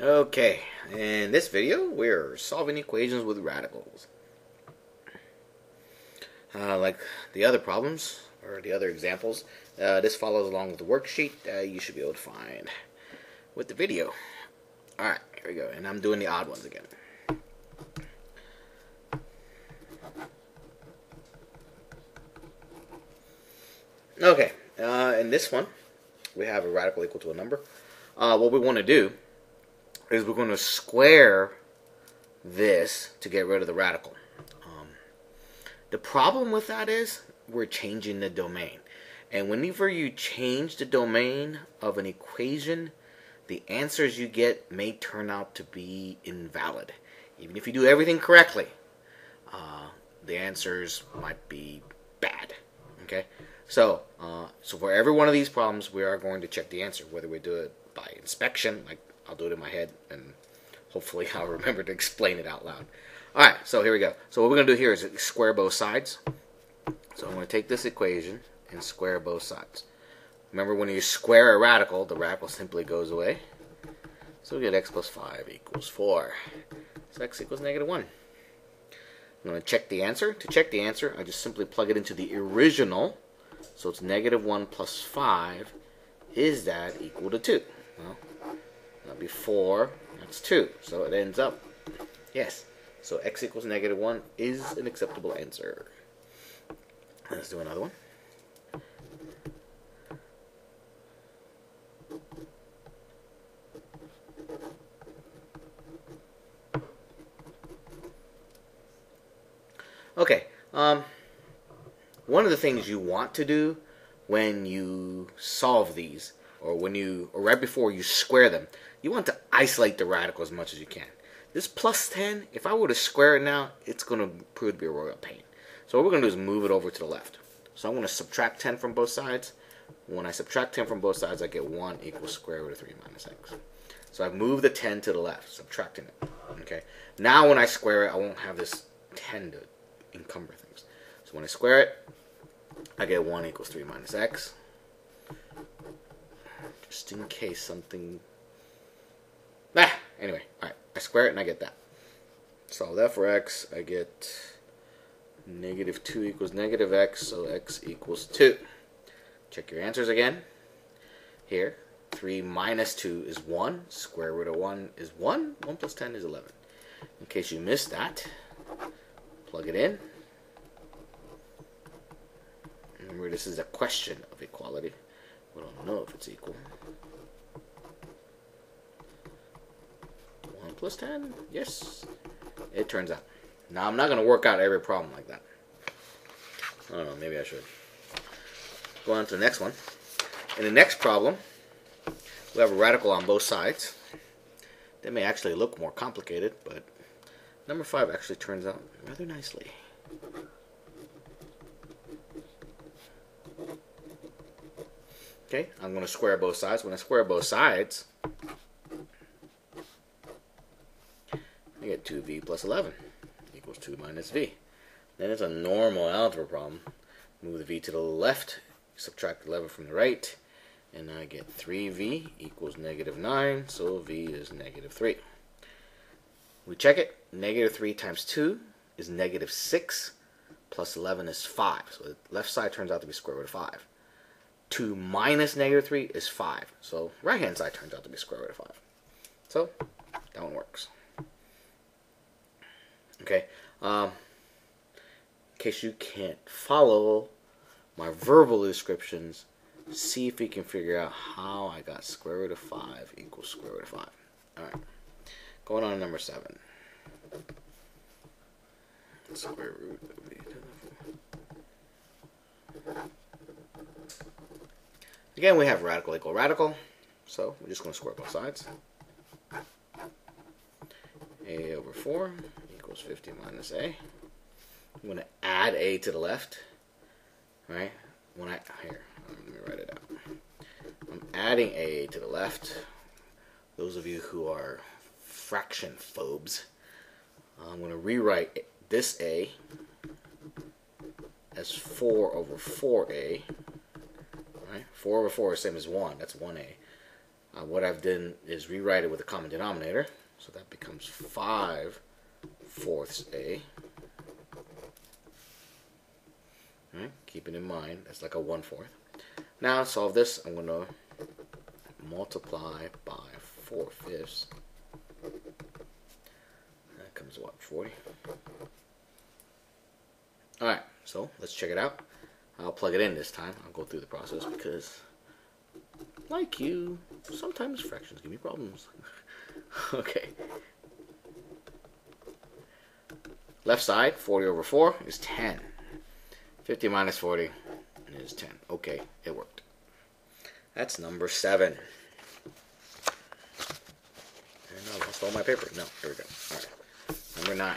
Okay, in this video, we're solving equations with radicals. Uh, like the other problems, or the other examples, uh, this follows along with the worksheet you should be able to find with the video. Alright, here we go, and I'm doing the odd ones again. Okay, uh, in this one, we have a radical equal to a number. Uh, what we want to do is we're going to square this to get rid of the radical. Um, the problem with that is we're changing the domain. And whenever you change the domain of an equation, the answers you get may turn out to be invalid. Even if you do everything correctly, uh, the answers might be bad. Okay, so uh, so for every one of these problems, we are going to check the answer, whether we do it by inspection, like I'll do it in my head, and hopefully I'll remember to explain it out loud. All right, so here we go. So what we're going to do here is square both sides. So I'm going to take this equation and square both sides. Remember, when you square a radical, the radical simply goes away. So we get x plus 5 equals 4. So x equals negative 1. I'm going to check the answer. To check the answer, I just simply plug it into the original. So it's negative 1 plus 5. Is that equal to 2? Well, that'd be 4. That's 2. So it ends up, yes. So x equals negative 1 is an acceptable answer. Let's do another one. Okay. Um, one of the things you want to do when you solve these, or when you, or right before you square them, you want to isolate the radical as much as you can. This plus 10, if I were to square it now, it's going to prove to be a royal pain. So what we're going to do is move it over to the left. So I'm going to subtract 10 from both sides. When I subtract 10 from both sides, I get 1 equals square root of 3 minus x. So I've moved the 10 to the left, subtracting it. Okay. Now when I square it, I won't have this 10 to encumber things. So when I square it, I get 1 equals 3 minus x. Just in case something... Ah! Anyway, alright. I square it and I get that. Solve that for x. I get negative 2 equals negative x, so x equals 2. Check your answers again. Here, 3 minus 2 is 1. Square root of 1 is 1. 1 plus 10 is 11. In case you missed that, plug it in. Remember, this is a question of equality. We don't know if it's equal. 1 plus 10? Yes, it turns out. Now, I'm not going to work out every problem like that. I don't know, maybe I should. Go on to the next one. In the next problem, we have a radical on both sides. They may actually look more complicated, but number 5 actually turns out rather nicely. Okay, I'm going to square both sides. When I square both sides, I get 2v plus 11 equals 2 minus v. Then it's a normal algebra problem. Move the v to the left, subtract 11 from the right, and I get 3v equals negative 9, so v is negative 3. We check it. Negative 3 times 2 is negative 6, plus 11 is 5. So the left side turns out to be square root of 5. 2 minus negative 3 is 5. So right hand side turns out to be square root of 5. So that one works. Okay. Um, in case you can't follow my verbal descriptions, see if you can figure out how I got square root of 5 equals square root of 5. Alright. Going on to number 7. Square root of 8 Again, we have radical equal radical. So we're just going to square both sides. a over 4 equals 50 minus a. I'm going to add a to the left. Right? When I here, let me write it out. I'm adding a to the left. Those of you who are fraction phobes, I'm going to rewrite this a as 4 over 4a. Right? 4 over 4 is same as 1. That's 1a. Uh, what I've done is rewrite it with a common denominator. So that becomes 5 fourths A. Right, keeping in mind, that's like a 1 fourth. Now solve this, I'm going to multiply by 4 fifths. That comes what, 40? Alright, so let's check it out. I'll plug it in this time. I'll go through the process because, like you, sometimes fractions give me problems. okay. Left side, 40 over 4 is 10. 50 minus 40 is 10. Okay, it worked. That's number 7. And I lost all my paper. No, here we go. All right. Number 9.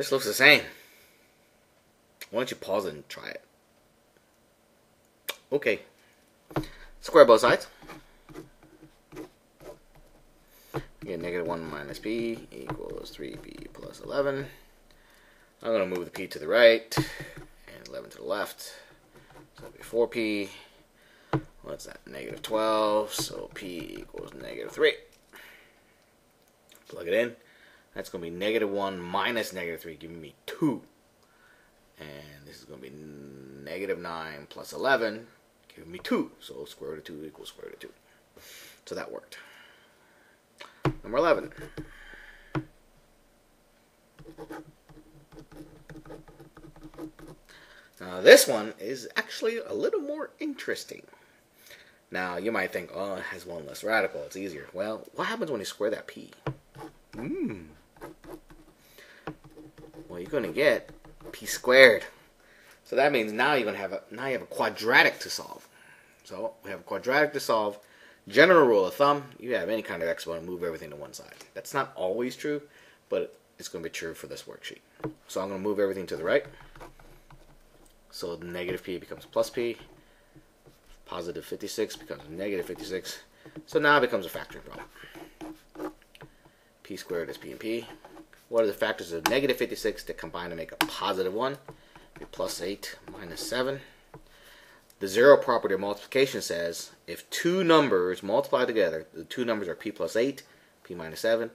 This looks the same. Why don't you pause it and try it? Okay. Square both sides. get negative 1 minus p equals 3p plus 11. I'm going to move the p to the right and 11 to the left. So that'll be 4p. What's that? Negative 12. So p equals negative 3. Plug it in. That's going to be negative 1 minus negative 3, giving me 2. And this is going to be negative 9 plus 11, giving me 2. So square root of 2 equals square root of 2. So that worked. Number 11. Now this one is actually a little more interesting. Now you might think, oh, it has one less radical, it's easier. Well, what happens when you square that p? Hmm. Well, you're going to get p squared. So that means now you're going to have a now you have a quadratic to solve. So we have a quadratic to solve. General rule of thumb, you have any kind of exponent, move everything to one side. That's not always true, but it's going to be true for this worksheet. So I'm going to move everything to the right. So negative p becomes plus p. Positive 56 becomes negative 56. So now it becomes a factoring problem. p squared is p and p. What are the factors of negative 56 that combine to make a positive 1? Be plus 8 minus 7. The zero property of multiplication says if two numbers multiply together, the two numbers are p plus 8, p minus 7,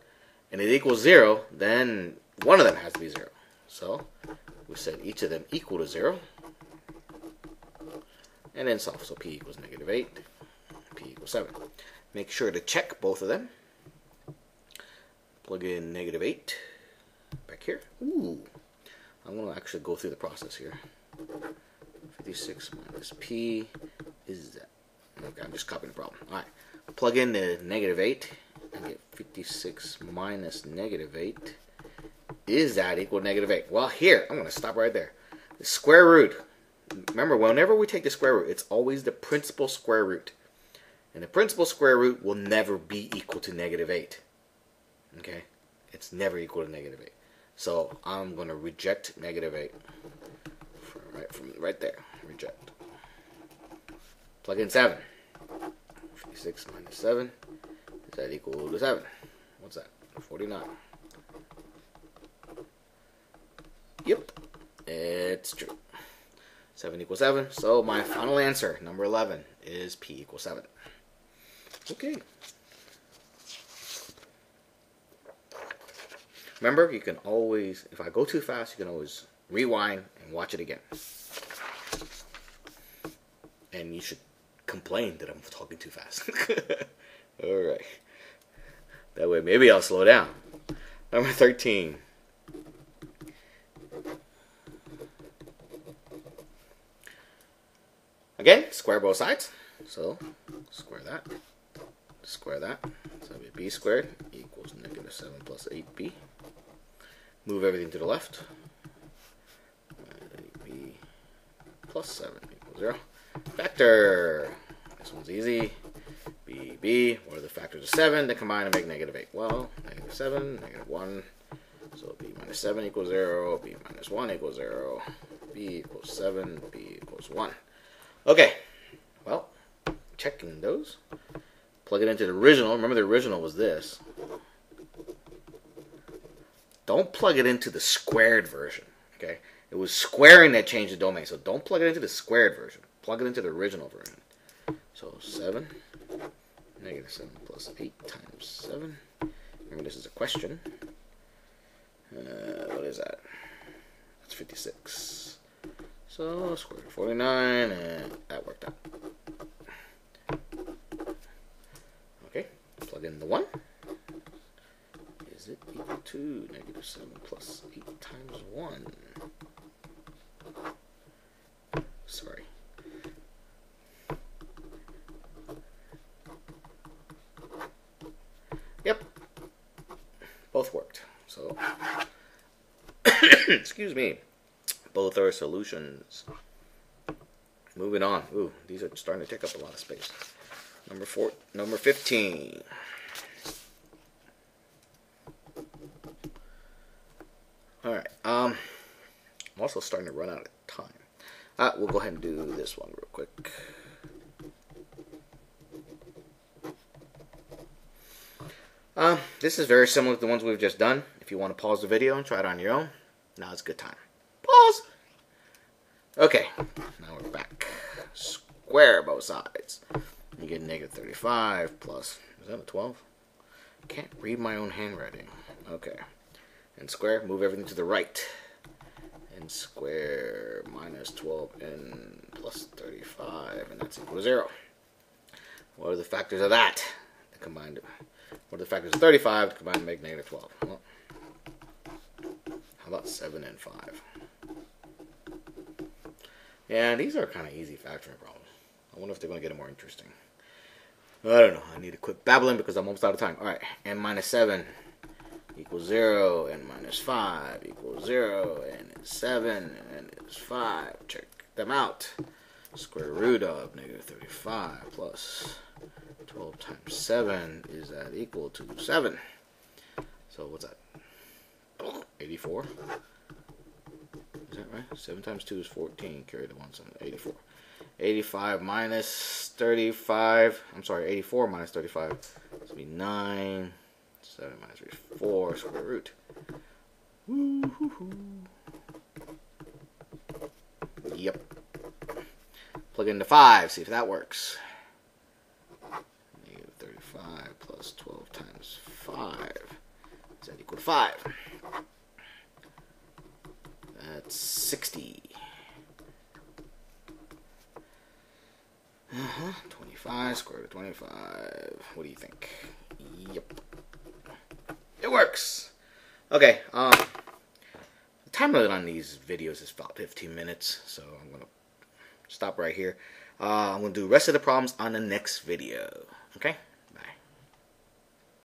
and it equals 0, then one of them has to be 0. So we set each of them equal to 0. And then solve. So p equals negative 8, p equals 7. Make sure to check both of them. Plug in negative 8 back here. Ooh. I'm going to actually go through the process here. 56 minus p is that. Okay, I'm just copying the problem. All right, plug in the negative 8 and get 56 minus negative 8. Is that equal to negative 8? Well, here, I'm going to stop right there. The square root. Remember, whenever we take the square root, it's always the principal square root. And the principal square root will never be equal to negative 8. Okay? It's never equal to negative 8. So I'm going to reject negative 8 right from right there. Reject. Plug in 7. 56 minus 7. Is that equal to 7? What's that? 49. Yep. It's true. 7 equals 7. So my final answer, number 11, is P equals 7. Okay. Remember, you can always, if I go too fast, you can always rewind and watch it again. And you should complain that I'm talking too fast. Alright. That way, maybe I'll slow down. Number 13. Again, square both sides. So, square that. Square that. So that'll be b squared equals negative 7 plus 8b. Move everything to the left. b plus 7 equals 0. Factor. This one's easy. b, b. What are the factors of 7 that combine to make negative 8? Well, negative 7, negative 1. So b minus 7 equals 0. b minus 1 equals 0. b equals 7. b equals 1. Okay. Well, checking those. Plug it into the original. Remember the original was this. Don't plug it into the squared version. Okay, it was squaring that changed the domain, so don't plug it into the squared version. Plug it into the original version. So seven, negative seven plus eight times seven. Remember, this is a question. Uh, what is that? That's 56. So square root of 49, and that worked out. Okay, plug in the 1. Is it equal 2, negative 7 plus 8 times 1. Sorry. Yep. Both worked. So, excuse me. Both are solutions. Moving on. Ooh, these are starting to take up a lot of space. Number four, number 15. Also starting to run out of time. Uh, we'll go ahead and do this one real quick. Uh, this is very similar to the ones we've just done. If you want to pause the video and try it on your own, now it's a good time. Pause. Okay, now we're back. Square both sides. You get negative 35 plus, is that a 12? Can't read my own handwriting. Okay. And square, move everything to the right. And square minus 12 and plus 35, and that's equal to 0. What are the factors of that? The combined. What are the factors of 35 to combine to make negative 12? Well, how about 7 and 5? Yeah, these are kind of easy factoring problems. I wonder if they're going to get more interesting. I don't know. I need to quit babbling because I'm almost out of time. All right, n minus 7 equals 0, n minus 5 equals 0, n 7, and it's 5. Check them out. Square root of negative 35 plus 12 times 7 is that equal to 7. So what's that? 84. Is that right? 7 times 2 is 14. Carry the 1, 7, 84. 85 minus 35. I'm sorry, 84 minus 35. This will be 9. 7 minus 3 is 4. Square root. Yep. Plug in the 5. See if that works. Negative 35 plus 12 times 5. Is that equal to 5? That's 60. Uh-huh. 25, square root of 25. What do you think? Yep. It works. Okay, um, time limit on these videos is about 15 minutes, so I'm going to stop right here. Uh, I'm going to do rest of the problems on the next video. Okay?